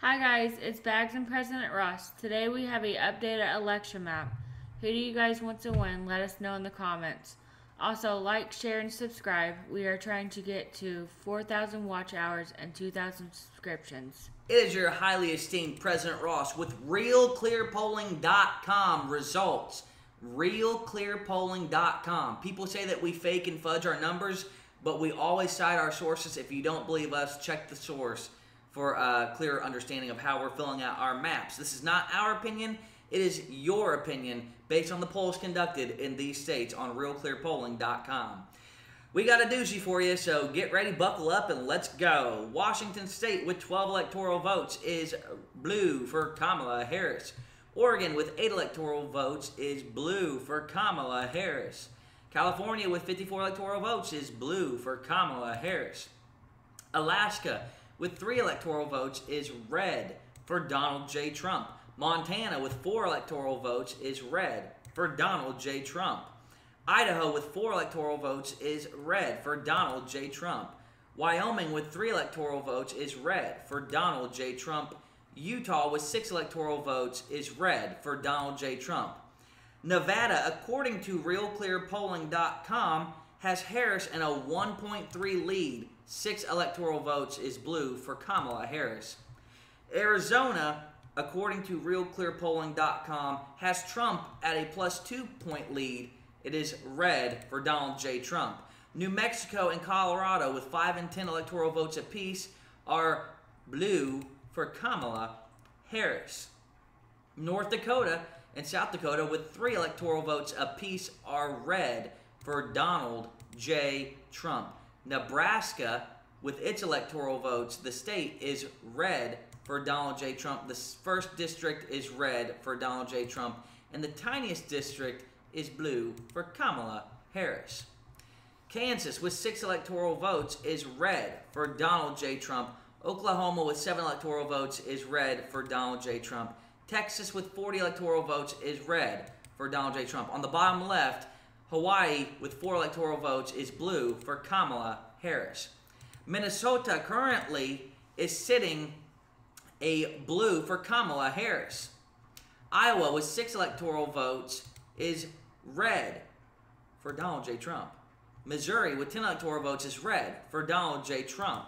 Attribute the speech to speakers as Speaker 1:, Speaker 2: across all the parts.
Speaker 1: Hi guys, it's Bagz and President Ross. Today we have a updated election map. Who do you guys want to win? Let us know in the comments. Also, like, share, and subscribe. We are trying to get to 4,000 watch hours and 2,000 subscriptions.
Speaker 2: It is your highly esteemed President Ross with RealClearPolling.com results. RealClearPolling.com. People say that we fake and fudge our numbers, but we always cite our sources. If you don't believe us, check the source for a clearer understanding of how we're filling out our maps. This is not our opinion. It is your opinion based on the polls conducted in these states on realclearpolling.com. We got a doozy for you, so get ready, buckle up, and let's go. Washington State with 12 electoral votes is blue for Kamala Harris. Oregon with 8 electoral votes is blue for Kamala Harris. California with 54 electoral votes is blue for Kamala Harris. Alaska with 3 electoral votes is red for Donald J. Trump. Montana, with four electoral votes, is red for Donald J. Trump. Idaho, with four electoral votes, is red for Donald J. Trump. Wyoming, with three electoral votes, is red for Donald J. Trump. Utah, with six electoral votes, is red for Donald J. Trump. Nevada, according to RealClearPolling.com, has Harris in a 1.3 lead. Six electoral votes is blue for Kamala Harris. Arizona, according to RealClearPolling.com, has Trump at a plus two point lead. It is red for Donald J. Trump. New Mexico and Colorado, with 5 and 10 electoral votes apiece, are blue for Kamala Harris. North Dakota and South Dakota, with 3 electoral votes apiece, are red for Donald J. Trump. Nebraska, with its electoral votes, the state is red for Donald J. Trump. The first district is red for Donald J. Trump. And the tiniest district is blue for Kamala Harris. Kansas, with six electoral votes, is red for Donald J. Trump. Oklahoma, with seven electoral votes, is red for Donald J. Trump. Texas, with 40 electoral votes, is red for Donald J. Trump. On the bottom left, Hawaii, with four electoral votes, is blue for Kamala Harris. Minnesota currently is sitting a blue for Kamala Harris. Iowa, with six electoral votes, is red for Donald J. Trump. Missouri, with 10 electoral votes, is red for Donald J. Trump.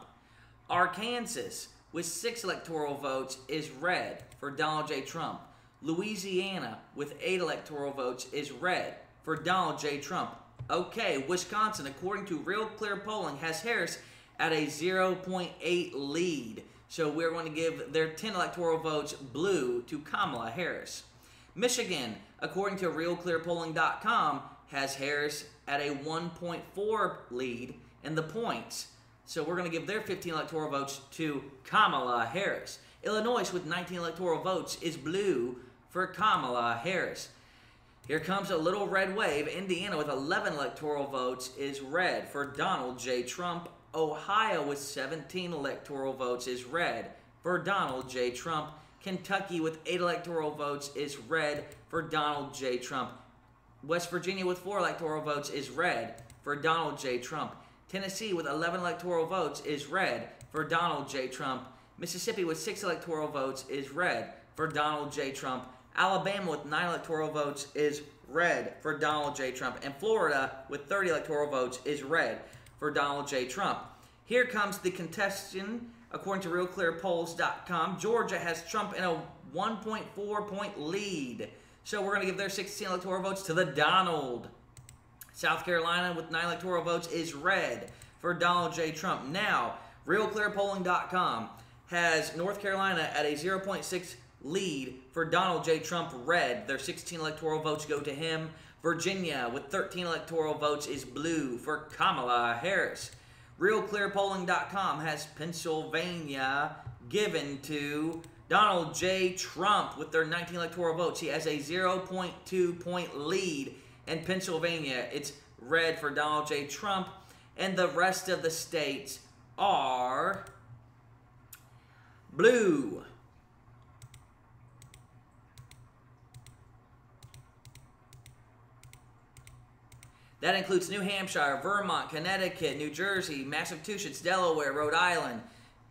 Speaker 2: Arkansas, with six electoral votes, is red for Donald J. Trump. Louisiana, with eight electoral votes, is red for Donald J. Trump. Okay, Wisconsin, according to Real Clear Polling, has Harris at a 0.8 lead. So we're going to give their 10 electoral votes blue to Kamala Harris. Michigan, according to RealClearPolling.com, has Harris at a 1.4 lead in the points. So we're going to give their 15 electoral votes to Kamala Harris. Illinois, with 19 electoral votes, is blue for Kamala Harris. Here comes a little red wave. Indiana, with 11 electoral votes, is red for Donald J. Trump. Ohio, with 17 electoral votes, is red for Donald J. Trump. Kentucky, with 8 electoral votes, is red for Donald J. Trump. West Virginia, with 4 electoral votes, is red for Donald J. Trump. Tennessee, with 11 electoral votes, is red for Donald J. Trump. Mississippi, with 6 electoral votes, is red for Donald J. Trump. Alabama, with 9 electoral votes, is red for Donald J. Trump. And Florida, with 30 electoral votes, is red for Donald J. Trump. Here comes the contestant, according to RealClearPolls.com. Georgia has Trump in a 1.4 point lead. So we're going to give their 16 electoral votes to the Donald. South Carolina, with 9 electoral votes, is red for Donald J. Trump. Now, RealClearPolling.com has North Carolina at a 0.6 lead for Donald J. Trump, red. Their 16 electoral votes go to him. Virginia, with 13 electoral votes, is blue for Kamala Harris. RealClearPolling.com has Pennsylvania given to Donald J. Trump with their 19 electoral votes. He has a 0.2 point lead in Pennsylvania. It's red for Donald J. Trump. And the rest of the states are blue. That includes New Hampshire, Vermont, Connecticut, New Jersey, Massachusetts, Delaware, Rhode Island,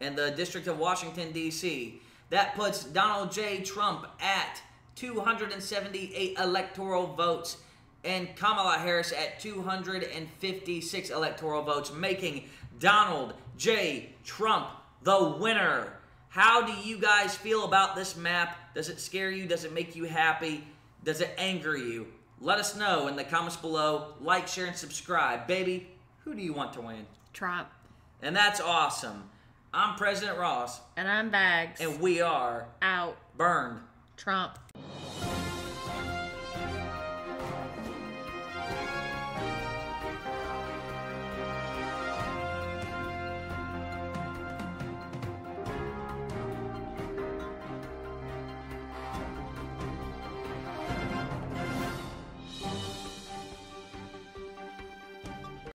Speaker 2: and the District of Washington, D.C. That puts Donald J. Trump at 278 electoral votes and Kamala Harris at 256 electoral votes, making Donald J. Trump the winner. How do you guys feel about this map? Does it scare you? Does it make you happy? Does it anger you? Let us know in the comments below. Like, share, and subscribe. Baby, who do you want to win?
Speaker 1: Trump.
Speaker 2: And that's awesome. I'm President Ross,
Speaker 1: And I'm Bagz.
Speaker 2: and we are
Speaker 1: Out.
Speaker 2: burned.
Speaker 1: Trump.